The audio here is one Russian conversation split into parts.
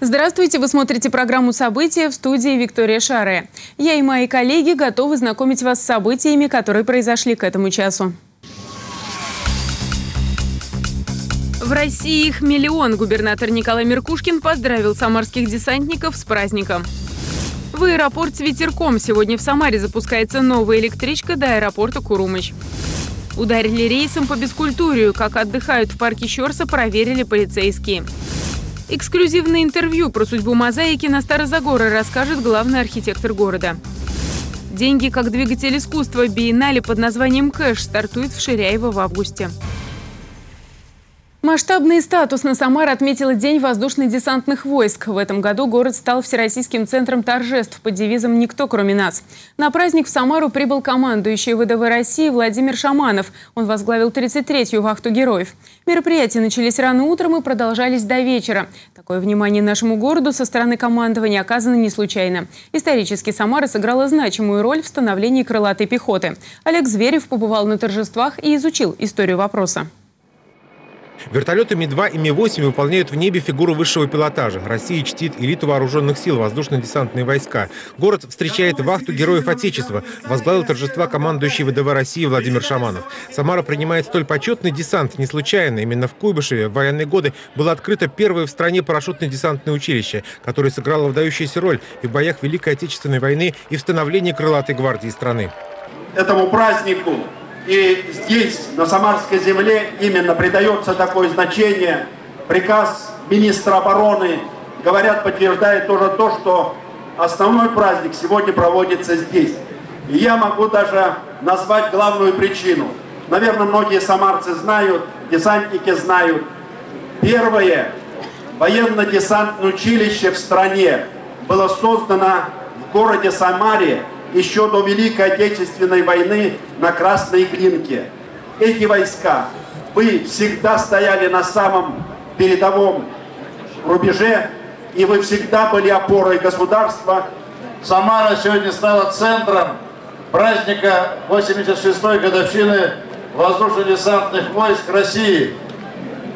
Здравствуйте, вы смотрите программу «События» в студии Виктория Шаре. Я и мои коллеги готовы знакомить вас с событиями, которые произошли к этому часу. В России их миллион. Губернатор Николай Меркушкин поздравил самарских десантников с праздником. В аэропорт с ветерком. Сегодня в Самаре запускается новая электричка до аэропорта Курумыч. Ударили рейсом по бескультурию. Как отдыхают в парке Щерса, проверили полицейские. Эксклюзивное интервью про судьбу мозаики на Старозагоры расскажет главный архитектор города. Деньги как двигатель искусства биеннале под названием «Кэш» стартует в Ширяево в августе. Масштабный статус на Самар отметила День воздушно-десантных войск. В этом году город стал всероссийским центром торжеств под девизом «Никто, кроме нас». На праздник в Самару прибыл командующий ВДВ России Владимир Шаманов. Он возглавил 33-ю вахту героев. Мероприятия начались рано утром и продолжались до вечера. Такое внимание нашему городу со стороны командования оказано не случайно. Исторически Самара сыграла значимую роль в становлении крылатой пехоты. Олег Зверев побывал на торжествах и изучил историю вопроса. Вертолеты Ми-2 и Ми-8 выполняют в небе фигуру высшего пилотажа. Россия чтит элиту вооруженных сил, воздушно-десантные войска. Город встречает вахту героев Отечества. Возглавил торжества командующий ВДВ России Владимир Шаманов. Самара принимает столь почетный десант не случайно. Именно в Куйбышеве в военные годы было открыто первое в стране парашютно-десантное училище, которое сыграло выдающуюся роль и в боях Великой Отечественной войны, и в становлении крылатой гвардии страны. Этому празднику и здесь, на Самарской земле, именно придается такое значение. Приказ министра обороны, говорят, подтверждает тоже то, что основной праздник сегодня проводится здесь. И я могу даже назвать главную причину. Наверное, многие самарцы знают, десантники знают. Первое военно-десантное училище в стране было создано в городе Самаре еще до Великой Отечественной войны на Красной Глинке. Эти войска, вы всегда стояли на самом передовом рубеже, и вы всегда были опорой государства. Самара сегодня стала центром праздника 86-й годовщины воздушно-десантных войск России.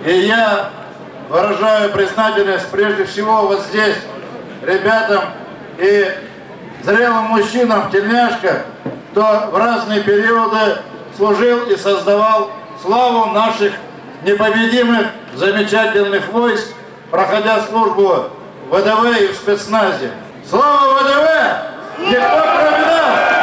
И я выражаю признательность прежде всего вот здесь ребятам и зрелым мужчинам в тельняшках, кто в разные периоды служил и создавал славу наших непобедимых, замечательных войск, проходя службу в ВДВ и в спецназе. Слава ВДВ! Никто кроме нас!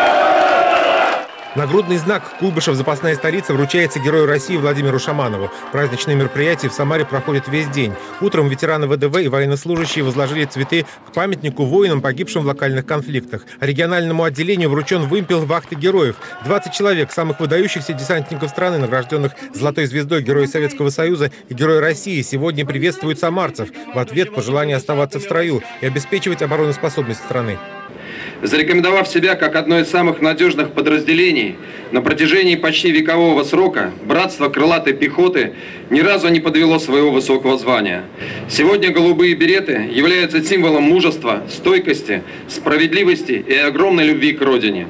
Нагрудный знак Куйбышев «Запасная столица» вручается Герою России Владимиру Шаманову. Праздничные мероприятия в Самаре проходят весь день. Утром ветераны ВДВ и военнослужащие возложили цветы к памятнику воинам, погибшим в локальных конфликтах. Региональному отделению вручен вымпел вахты героев. 20 человек, самых выдающихся десантников страны, награжденных Золотой звездой Героя Советского Союза и Героя России, сегодня приветствуют самарцев в ответ пожелание оставаться в строю и обеспечивать обороноспособность страны зарекомендовав себя как одно из самых надежных подразделений на протяжении почти векового срока, братство крылатой пехоты ни разу не подвело своего высокого звания. Сегодня голубые береты являются символом мужества, стойкости, справедливости и огромной любви к родине.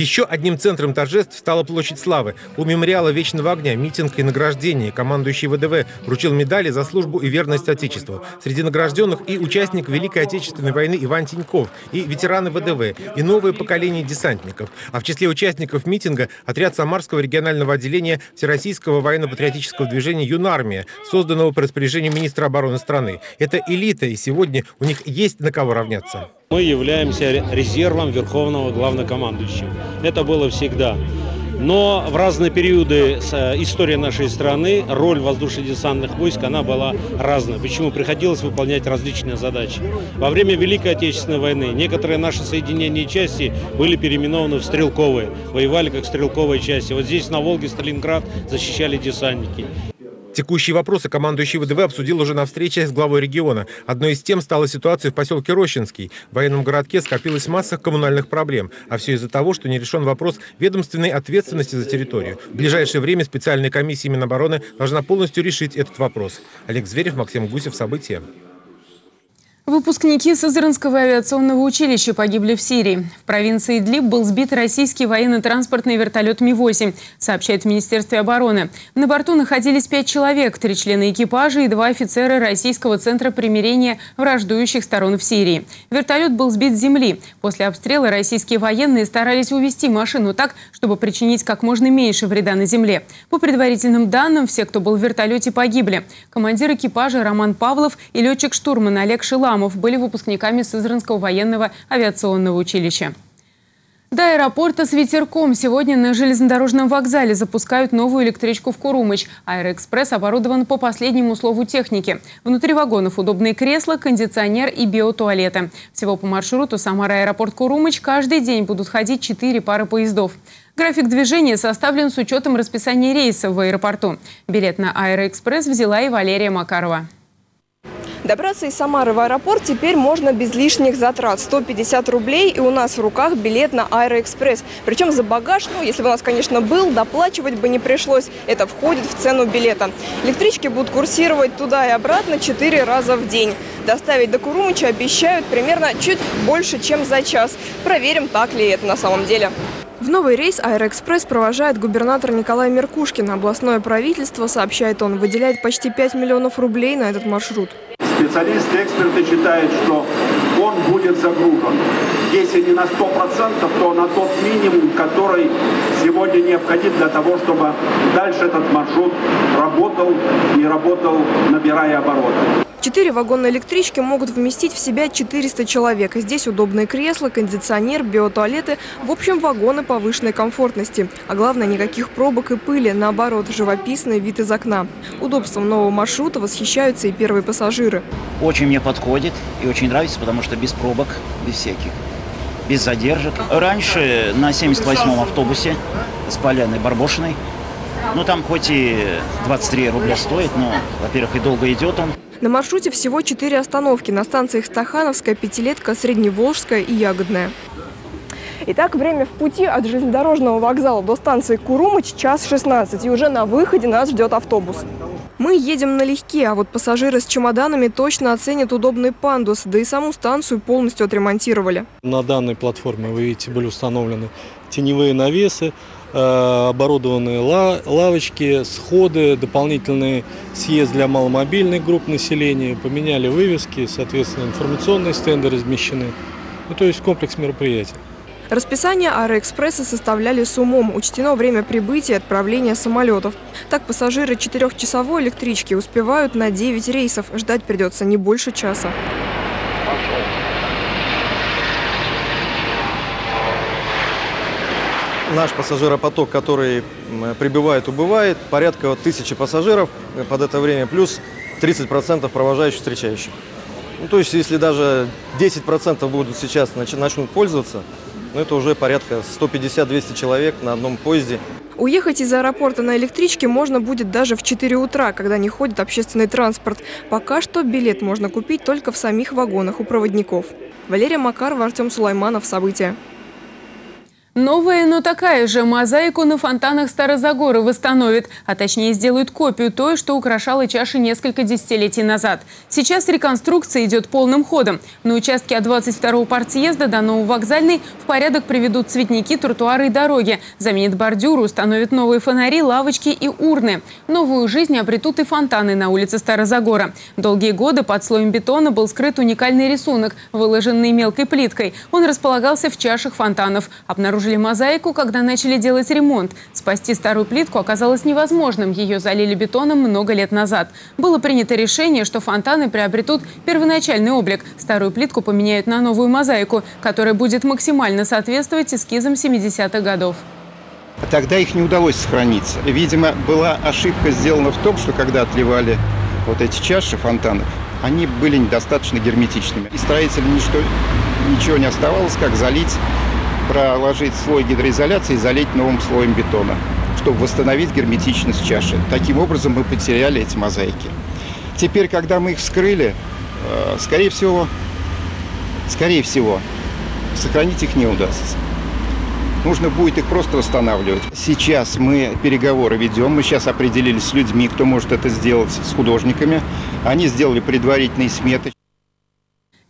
Еще одним центром торжеств стала площадь Славы. У мемориала Вечного огня митинг и награждение. Командующий ВДВ вручил медали за службу и верность Отечеству. Среди награжденных и участник Великой Отечественной войны Иван Тиньков, и ветераны ВДВ, и новое поколение десантников. А в числе участников митинга отряд Самарского регионального отделения Всероссийского военно-патриотического движения «Юнармия», созданного по распоряжению министра обороны страны. Это элита, и сегодня у них есть на кого равняться. Мы являемся резервом Верховного Главнокомандующего. Это было всегда. Но в разные периоды э, истории нашей страны роль воздушно-десантных войск она была разная. Почему? Приходилось выполнять различные задачи. Во время Великой Отечественной войны некоторые наши соединения и части были переименованы в стрелковые. Воевали как стрелковые части. Вот здесь на Волге Сталинград защищали десантники. Текущие вопросы командующий ВДВ обсудил уже на встрече с главой региона. Одной из тем стала ситуация в поселке Рощинский. В военном городке скопилась масса коммунальных проблем. А все из-за того, что не решен вопрос ведомственной ответственности за территорию. В ближайшее время специальная комиссия Минобороны должна полностью решить этот вопрос. Олег Зверев, Максим Гусев. События. Выпускники Сызранского авиационного училища погибли в Сирии. В провинции Идлиб был сбит российский военно-транспортный вертолет Ми-8, сообщает в Министерстве обороны. На борту находились пять человек, три члена экипажа и два офицера Российского центра примирения враждующих сторон в Сирии. Вертолет был сбит с земли. После обстрела российские военные старались увести машину так, чтобы причинить как можно меньше вреда на земле. По предварительным данным, все, кто был в вертолете, погибли. Командир экипажа Роман Павлов и летчик-штурман Олег Шилам Харламов были выпускниками Сызранского военного авиационного училища. До аэропорта с ветерком сегодня на железнодорожном вокзале запускают новую электричку в Курумоч. Аэроэкспресс оборудован по последнему слову техники. Внутри вагонов удобные кресла, кондиционер и биотуалеты. Всего по маршруту Самара-аэропорт Курумоч каждый день будут ходить четыре пары поездов. График движения составлен с учетом расписания рейсов в аэропорту. Билет на Аэроэкспресс взяла и Валерия Макарова. Добраться из Самары в аэропорт теперь можно без лишних затрат. 150 рублей и у нас в руках билет на Аэроэкспресс. Причем за багаж, ну, если бы у нас, конечно, был, доплачивать бы не пришлось. Это входит в цену билета. Электрички будут курсировать туда и обратно 4 раза в день. Доставить до Курумыча обещают примерно чуть больше, чем за час. Проверим, так ли это на самом деле. В новый рейс «Аэроэкспресс» провожает губернатор Николай Меркушкин. Областное правительство, сообщает он, выделяет почти 5 миллионов рублей на этот маршрут. Специалисты, эксперты считают, что он будет загружен. Если не на 100%, то на тот минимум, который сегодня необходим для того, чтобы дальше этот маршрут работал и работал, набирая обороты. Четыре вагонные электрички могут вместить в себя 400 человек. Здесь удобные кресла, кондиционер, биотуалеты. В общем, вагоны повышенной комфортности. А главное, никаких пробок и пыли. Наоборот, живописный вид из окна. Удобством нового маршрута восхищаются и первые пассажиры. Очень мне подходит и очень нравится, потому что без пробок, без всяких без задержек. Раньше на 78-м автобусе с Поляной Барбошиной, ну там хоть и 23 рубля стоит, но, во-первых, и долго идет он. На маршруте всего четыре остановки. На станциях Стахановская, Пятилетка, Средневолжская и Ягодная. Итак, время в пути от железнодорожного вокзала до станции Курумыч час 16. И уже на выходе нас ждет автобус. Мы едем налегке, а вот пассажиры с чемоданами точно оценят удобный пандус, да и саму станцию полностью отремонтировали. На данной платформе, вы видите, были установлены теневые навесы, оборудованные лавочки, сходы, дополнительный съезд для маломобильных групп населения, поменяли вывески, соответственно, информационные стенды размещены. Ну, то есть комплекс мероприятий. Расписание Аэроэкспресса составляли с умом. Учтено время прибытия и отправления самолетов. Так пассажиры четырехчасовой электрички успевают на 9 рейсов. Ждать придется не больше часа. Наш пассажиропоток, который прибывает, убывает, порядка тысячи пассажиров под это время, плюс 30% провожающих, встречающих. Ну, то есть, если даже 10% будут сейчас начнут пользоваться, ну, это уже порядка 150-200 человек на одном поезде. Уехать из аэропорта на электричке можно будет даже в 4 утра, когда не ходит общественный транспорт. Пока что билет можно купить только в самих вагонах у проводников. Валерия Макарова, Артем Сулайманов. События. Новая, но такая же мозаику на фонтанах Старозагора восстановят, а точнее сделают копию той, что украшала чаши несколько десятилетий назад. Сейчас реконструкция идет полным ходом. На участке от 22-го партсъезда до Нововокзальной в порядок приведут цветники, тротуары и дороги, заменят бордюры, установят новые фонари, лавочки и урны. Новую жизнь обретут и фонтаны на улице Старозагора. Долгие годы под слоем бетона был скрыт уникальный рисунок, выложенный мелкой плиткой. Он располагался в чашах фонтанов. Обнаружили обнаружили мозаику, когда начали делать ремонт. Спасти старую плитку оказалось невозможным. Ее залили бетоном много лет назад. Было принято решение, что фонтаны приобретут первоначальный облик. Старую плитку поменяют на новую мозаику, которая будет максимально соответствовать эскизам 70-х годов. Тогда их не удалось сохраниться. Видимо, была ошибка сделана в том, что когда отливали вот эти чаши фонтанов, они были недостаточно герметичными. И строителям ничто, ничего не оставалось, как залить проложить слой гидроизоляции и залить новым слоем бетона, чтобы восстановить герметичность чаши. Таким образом мы потеряли эти мозаики. Теперь, когда мы их вскрыли, э, скорее всего, скорее всего, сохранить их не удастся. Нужно будет их просто восстанавливать. Сейчас мы переговоры ведем. Мы сейчас определились с людьми, кто может это сделать, с художниками. Они сделали предварительные сметы.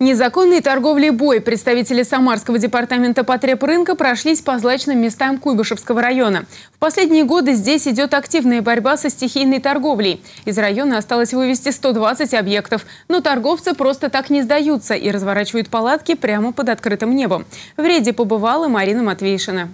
Незаконной торговлей бой представители Самарского департамента потребрынка прошлись по злачным местам Куйбышевского района. В последние годы здесь идет активная борьба со стихийной торговлей. Из района осталось вывести 120 объектов, но торговцы просто так не сдаются и разворачивают палатки прямо под открытым небом. В рейде побывала Марина Матвейшина.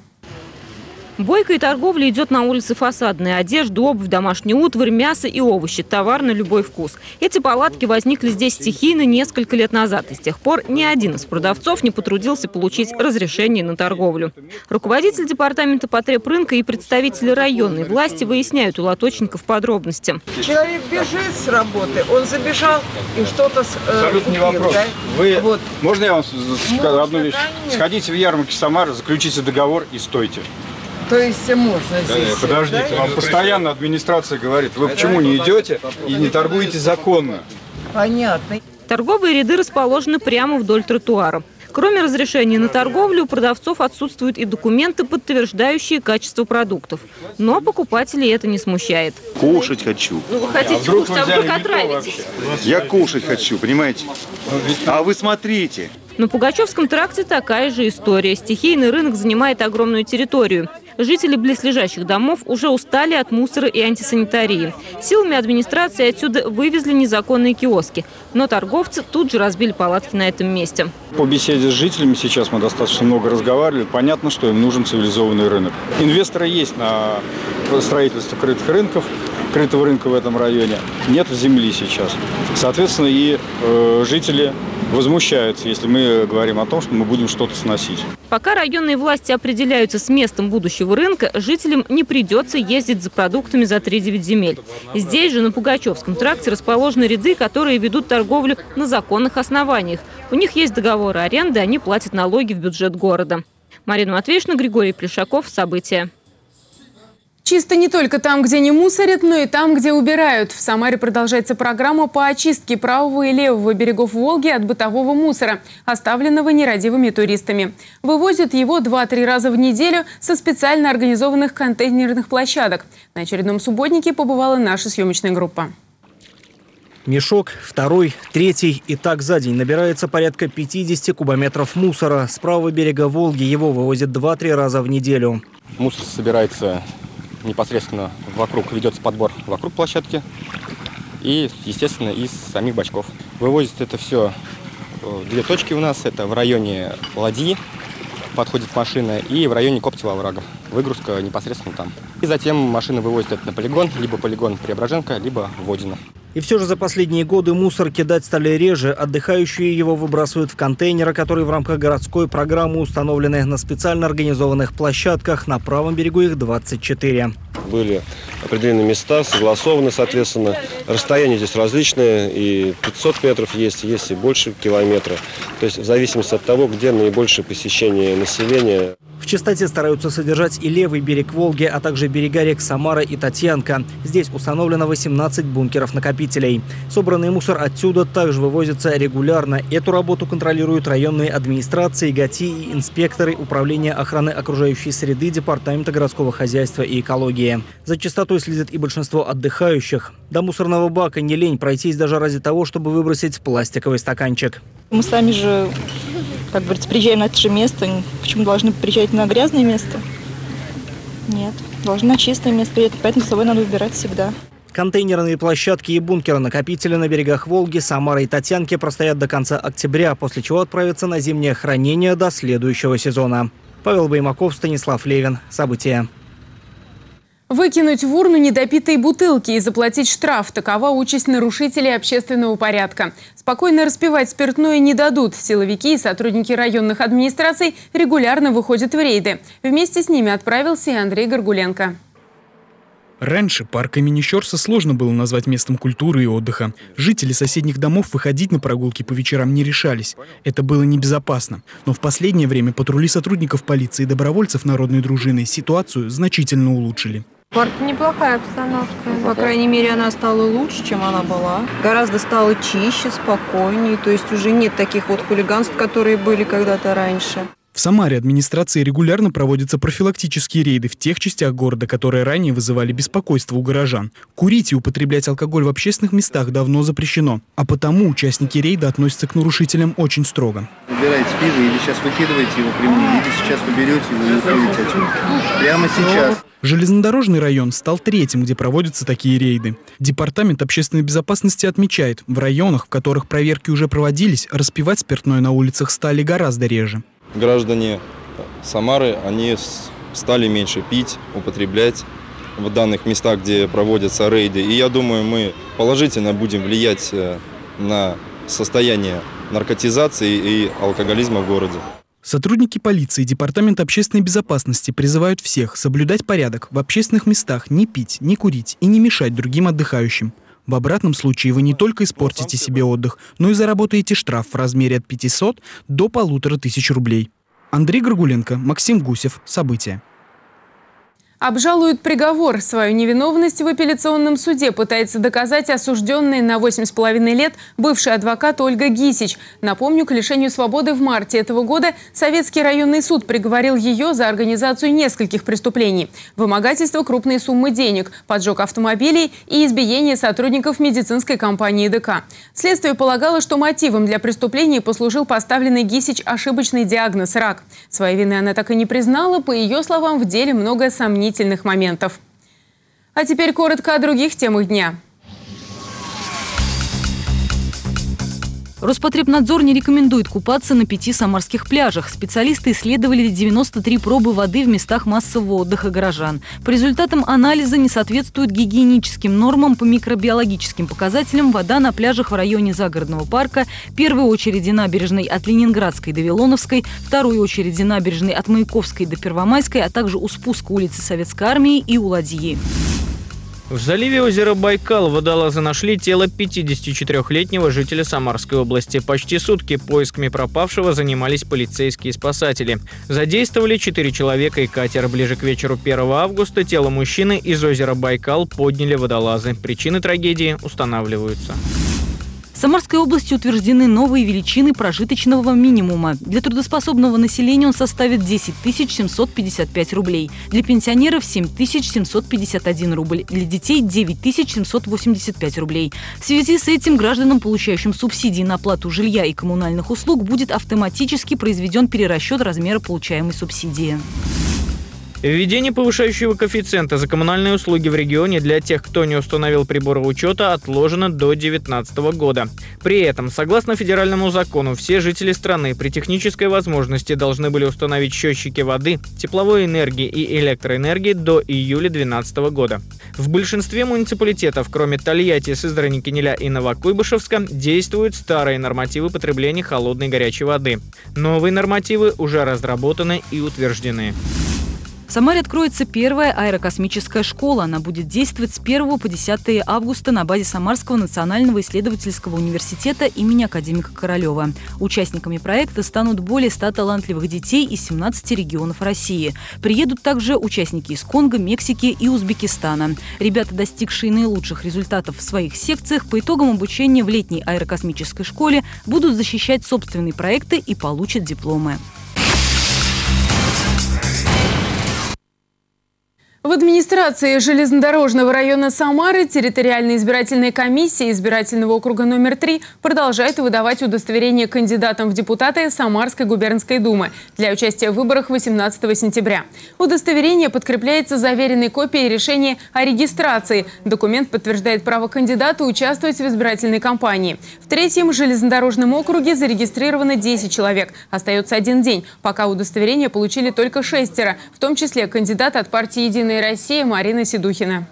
Бойкая торговля идет на улице Фасадной. Одежда, обувь, домашний утварь, мясо и овощи. Товар на любой вкус. Эти палатки возникли здесь стихийно несколько лет назад. И с тех пор ни один из продавцов не потрудился получить разрешение на торговлю. Руководитель департамента потреб рынка и представители районной власти выясняют у лоточников подробности. Человек бежит с работы, он забежал и что-то э, Абсолютно не вопрос. Да? Вы, вот. Можно я вам скажу одну вещь? Конечно. Сходите в ярмарке Самары, заключите договор и стойте. То есть можно здесь... Подождите, да? вам постоянно администрация говорит, вы почему не идете и не торгуете законно? Понятно. Торговые ряды расположены прямо вдоль тротуара. Кроме разрешения на торговлю, у продавцов отсутствуют и документы, подтверждающие качество продуктов. Но покупателей это не смущает. Кушать хочу. Ну, вы хотите а кушать, а вдруг отравитесь? Я кушать хочу, понимаете? А вы смотрите. На Пугачевском тракте такая же история. Стихийный рынок занимает огромную территорию. Жители близлежащих домов уже устали от мусора и антисанитарии. Силами администрации отсюда вывезли незаконные киоски. Но торговцы тут же разбили палатки на этом месте. По беседе с жителями сейчас мы достаточно много разговаривали. Понятно, что им нужен цивилизованный рынок. Инвесторы есть на строительство крытых рынков крытого рынка в этом районе. Нет земли сейчас. Соответственно, и э, жители возмущаются, если мы говорим о том, что мы будем что-то сносить. Пока районные власти определяются с местом будущего рынка, жителям не придется ездить за продуктами за 3-9 земель. Здесь же, на Пугачевском тракте, расположены ряды, которые ведут торговлю на законных основаниях. У них есть договоры аренды, они платят налоги в бюджет города. Марина Матвеевна, Григорий Плешаков. События. Чисто не только там, где не мусорят, но и там, где убирают. В Самаре продолжается программа по очистке правого и левого берегов Волги от бытового мусора, оставленного нерадивыми туристами. Вывозят его 2-3 раза в неделю со специально организованных контейнерных площадок. На очередном субботнике побывала наша съемочная группа. Мешок, второй, третий. И так за день набирается порядка 50 кубометров мусора. С правого берега Волги его вывозят 2-3 раза в неделю. Мусор собирается непосредственно вокруг ведется подбор вокруг площадки и, естественно, из самих бачков. Вывозится это все две точки у нас. Это в районе Ладьи подходит машина и в районе Коптева оврага. Выгрузка непосредственно там. И затем машина вывозит это на полигон, либо полигон Преображенка, либо Водина. И все же за последние годы мусор кидать стали реже. Отдыхающие его выбрасывают в контейнеры, которые в рамках городской программы установлены на специально организованных площадках. На правом берегу их 24. Были определены места, согласованы, соответственно. Расстояния здесь различные. И 500 метров есть, есть и больше километра. То есть в зависимости от того, где наибольшее посещение населения. В чистоте стараются содержать и левый берег Волги, а также берега рек Самара и Татьянка. Здесь установлено 18 бункеров-накопителей. Собранный мусор отсюда также вывозится регулярно. Эту работу контролируют районные администрации, ГАТИ и инспекторы Управления охраны окружающей среды Департамента городского хозяйства и экологии. За чистотой следит и большинство отдыхающих. До мусорного бака не лень пройтись даже ради того, чтобы выбросить пластиковый стаканчик. Мы сами же как говорится, приезжаем на это же место. Почему должны приезжать на грязное место? Нет, должны на чистое место приехать, поэтому с собой надо убирать всегда. Контейнерные площадки и бункеры-накопители на берегах Волги, Самары и Татьянки простоят до конца октября, после чего отправятся на зимнее хранение до следующего сезона. Павел Баймаков, Станислав Левин. События. Выкинуть в урну недопитые бутылки и заплатить штраф – такова участь нарушителей общественного порядка. Спокойно распивать спиртное не дадут. Силовики и сотрудники районных администраций регулярно выходят в рейды. Вместе с ними отправился и Андрей Горгуленко. Раньше парк имени Щерса сложно было назвать местом культуры и отдыха. Жители соседних домов выходить на прогулки по вечерам не решались. Это было небезопасно. Но в последнее время патрули сотрудников полиции и добровольцев народной дружины ситуацию значительно улучшили. Парк неплохая обстановка. По крайней мере, она стала лучше, чем она была. Гораздо стала чище, спокойнее. То есть уже нет таких вот хулиганств, которые были когда-то раньше. В Самаре администрации регулярно проводятся профилактические рейды в тех частях города, которые ранее вызывали беспокойство у горожан. Курить и употреблять алкоголь в общественных местах давно запрещено, а потому участники рейда относятся к нарушителям очень строго. Выбирайте пиво или сейчас выкидываете его при мне, или сейчас вы берете его и уходите отсюда. Прямо сейчас. Железнодорожный район стал третьим, где проводятся такие рейды. Департамент общественной безопасности отмечает, в районах, в которых проверки уже проводились, распивать спиртное на улицах стали гораздо реже граждане Самары, они стали меньше пить, употреблять в данных местах, где проводятся рейды. И я думаю, мы положительно будем влиять э, на состояние наркотизации и алкоголизма в городе. Сотрудники полиции и Департамента общественной безопасности призывают всех соблюдать порядок в общественных местах, не пить, не курить и не мешать другим отдыхающим. В обратном случае вы не только испортите себе отдых, но и заработаете штраф в размере от 500 до полутора тысяч рублей. Андрей Горгуленко, Максим Гусев. События. Обжалует приговор. Свою невиновность в апелляционном суде пытается доказать осужденный на 8,5 лет бывший адвокат Ольга Гисич. Напомню, к лишению свободы в марте этого года Советский районный суд приговорил ее за организацию нескольких преступлений. Вымогательство крупной суммы денег, поджог автомобилей и избиение сотрудников медицинской компании ДК. Следствие полагало, что мотивом для преступления послужил поставленный Гисич ошибочный диагноз – рак. Своей вины она так и не признала. По ее словам, в деле много сомнений сомнительных моментов. А теперь коротко о других темах дня. Роспотребнадзор не рекомендует купаться на пяти самарских пляжах. Специалисты исследовали 93 пробы воды в местах массового отдыха горожан. По результатам анализа не соответствует гигиеническим нормам по микробиологическим показателям вода на пляжах в районе загородного парка, в первой очереди набережной от Ленинградской до Вилоновской, второй очереди набережной от Маяковской до Первомайской, а также у спуска улицы Советской Армии и у Ладьи. В заливе озера Байкал водолазы нашли тело 54-летнего жителя Самарской области. Почти сутки поисками пропавшего занимались полицейские спасатели. Задействовали 4 человека и катер. Ближе к вечеру 1 августа тело мужчины из озера Байкал подняли водолазы. Причины трагедии устанавливаются. Самарской области утверждены новые величины прожиточного минимума. Для трудоспособного населения он составит 10 755 рублей. Для пенсионеров 7 751 рубль. Для детей 9 785 рублей. В связи с этим гражданам, получающим субсидии на оплату жилья и коммунальных услуг, будет автоматически произведен перерасчет размера получаемой субсидии. Введение повышающего коэффициента за коммунальные услуги в регионе для тех, кто не установил приборы учета, отложено до 2019 года. При этом, согласно федеральному закону, все жители страны при технической возможности должны были установить счетчики воды, тепловой энергии и электроэнергии до июля 2012 года. В большинстве муниципалитетов, кроме Тольятти, Сызрани, Кинеля и Новокуйбышевска, действуют старые нормативы потребления холодной и горячей воды. Новые нормативы уже разработаны и утверждены. В Самаре откроется первая аэрокосмическая школа. Она будет действовать с 1 по 10 августа на базе Самарского национального исследовательского университета имени академика Королева. Участниками проекта станут более 100 талантливых детей из 17 регионов России. Приедут также участники из Конго, Мексики и Узбекистана. Ребята, достигшие наилучших результатов в своих секциях, по итогам обучения в летней аэрокосмической школе будут защищать собственные проекты и получат дипломы. В администрации железнодорожного района Самары территориальная избирательная комиссия избирательного округа номер 3 продолжает выдавать удостоверение кандидатам в депутаты Самарской губернской думы для участия в выборах 18 сентября. Удостоверение подкрепляется заверенной копией решения о регистрации. Документ подтверждает право кандидата участвовать в избирательной кампании. В третьем железнодорожном округе зарегистрировано 10 человек. Остается один день, пока удостоверение получили только шестеро, в том числе кандидат от партии «Единая «Единая Россия» Марина Седухина.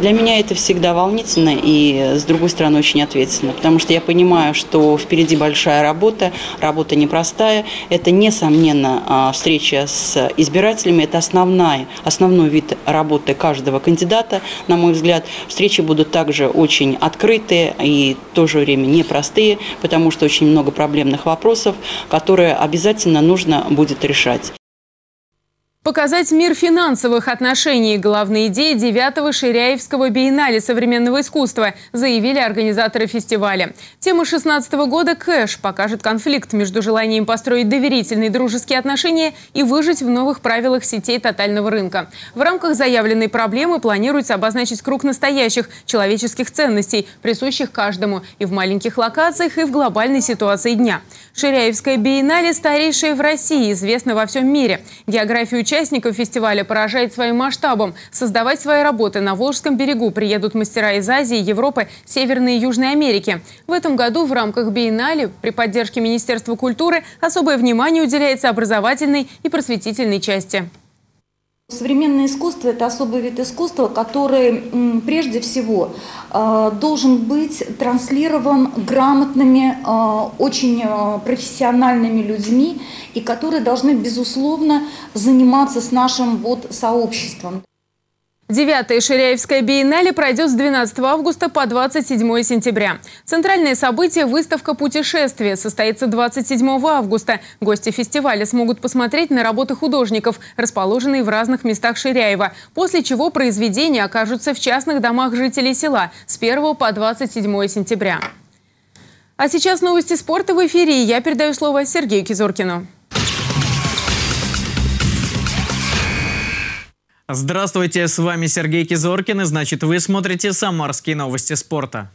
Для меня это всегда волнительно и, с другой стороны, очень ответственно, потому что я понимаю, что впереди большая работа, работа непростая. Это, несомненно, а, встреча с избирателями, это основная, основной вид работы каждого кандидата, на мой взгляд. Встречи будут также очень открытые и в то же время непростые, потому что очень много проблемных вопросов, которые обязательно нужно будет решать. Показать мир финансовых отношений – главная идея девятого Ширяевского биеннале современного искусства, заявили организаторы фестиваля. Тема 16 года «Кэш» покажет конфликт между желанием построить доверительные дружеские отношения и выжить в новых правилах сетей тотального рынка. В рамках заявленной проблемы планируется обозначить круг настоящих человеческих ценностей, присущих каждому и в маленьких локациях, и в глобальной ситуации дня. Ширяевская биеннале – старейшая в России, известна во всем мире. Географию участников фестиваля поражает своим масштабом. Создавать свои работы на Волжском берегу приедут мастера из Азии, Европы, Северной и Южной Америки. В этом году в рамках биеннале при поддержке Министерства культуры особое внимание уделяется образовательной и просветительной части. Современное искусство – это особый вид искусства, который прежде всего э, должен быть транслирован грамотными, э, очень э, профессиональными людьми, и которые должны, безусловно, заниматься с нашим вот сообществом. Девятая Ширяевская биеннале пройдет с 12 августа по 27 сентября. Центральное событие – выставка путешествия состоится 27 августа. Гости фестиваля смогут посмотреть на работы художников, расположенные в разных местах Ширяева, после чего произведения окажутся в частных домах жителей села с 1 по 27 сентября. А сейчас новости спорта в эфире. Я передаю слово Сергею Кизоркину. Здравствуйте, с вами Сергей Кизоркин, и значит вы смотрите «Самарские новости спорта».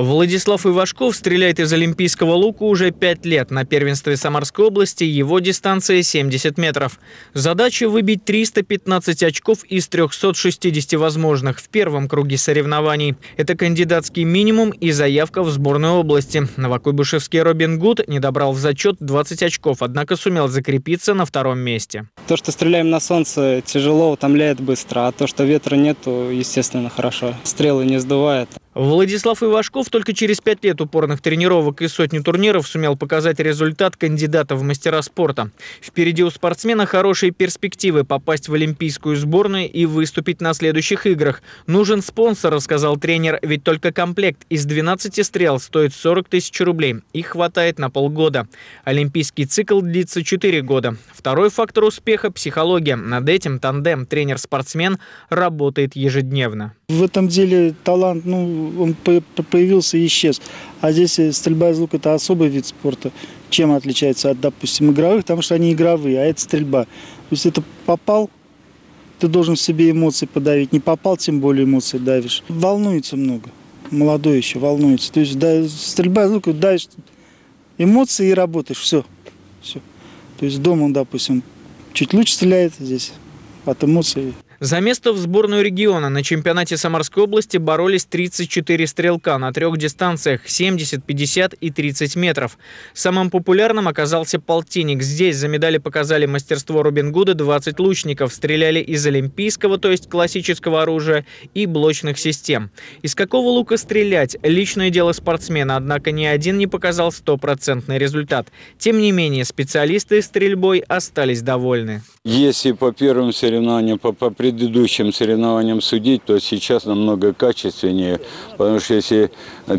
Владислав Ивашков стреляет из олимпийского лука уже 5 лет. На первенстве Самарской области его дистанция 70 метров. Задача выбить 315 очков из 360 возможных в первом круге соревнований. Это кандидатский минимум и заявка в сборную области. Новокуйбышевский Робин Гуд не добрал в зачет 20 очков, однако сумел закрепиться на втором месте. То, что стреляем на солнце, тяжело, утомляет быстро, а то, что ветра нету, естественно, хорошо. Стрелы не сдувает. Владислав Ивашков только через пять лет упорных тренировок и сотни турниров сумел показать результат кандидата в мастера спорта. Впереди у спортсмена хорошие перспективы попасть в олимпийскую сборную и выступить на следующих играх. Нужен спонсор, рассказал тренер, ведь только комплект из 12 стрел стоит 40 тысяч рублей. Их хватает на полгода. Олимпийский цикл длится 4 года. Второй фактор успеха – психология. Над этим тандем тренер-спортсмен работает ежедневно. В этом деле талант, ну, он появился и исчез. А здесь э, стрельба из лука – это особый вид спорта. Чем отличается от, допустим, игровых? Потому что они игровые, а это стрельба. То есть это попал, ты должен в себе эмоции подавить. Не попал, тем более эмоции давишь. Волнуется много. Молодой еще волнуется. То есть да, стрельба из лука давишь эмоции и работаешь. Все. Все. То есть дома он, допустим, чуть лучше стреляет здесь от эмоций. За место в сборную региона на чемпионате Самарской области боролись 34 стрелка на трех дистанциях – 70, 50 и 30 метров. Самым популярным оказался полтинник. Здесь за медали показали мастерство Робин Гуда 20 лучников. Стреляли из олимпийского, то есть классического оружия, и блочных систем. Из какого лука стрелять – личное дело спортсмена, однако ни один не показал стопроцентный результат. Тем не менее, специалисты стрельбой остались довольны. Если по первым соревнованиям, по, по предыдущим соревнованиям судить, то сейчас намного качественнее, потому что если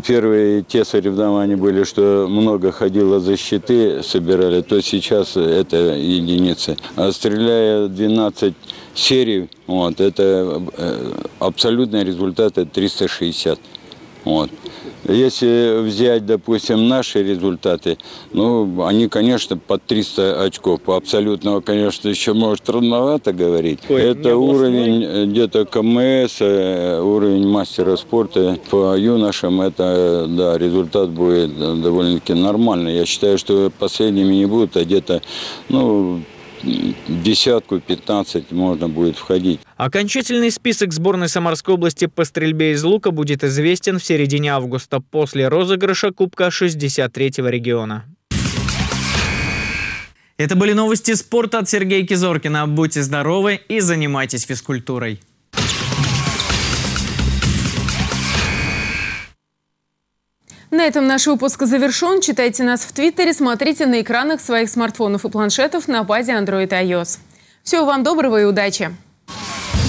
первые те соревнования были, что много ходило за щиты, собирали, то сейчас это единицы. А стреляя 12 серий, вот, это э, абсолютный результат это 360. Вот. Если взять, допустим, наши результаты, ну, они, конечно, под 300 очков. По абсолютного, конечно, еще, может, трудновато говорить. Ой, Это уровень э, где-то КМС, э, уровень мастера спорта. По юношам это, да, результат будет довольно-таки нормальный. Я считаю, что последними не будут, а где-то, ну, десятку, 15 можно будет входить. Окончательный список сборной Самарской области по стрельбе из лука будет известен в середине августа после розыгрыша Кубка 63-го региона. Это были новости спорта от Сергея Кизоркина. Будьте здоровы и занимайтесь физкультурой. На этом наш выпуск завершен. Читайте нас в Твиттере, смотрите на экранах своих смартфонов и планшетов на базе Android и iOS. Всего вам доброго и удачи! Yeah.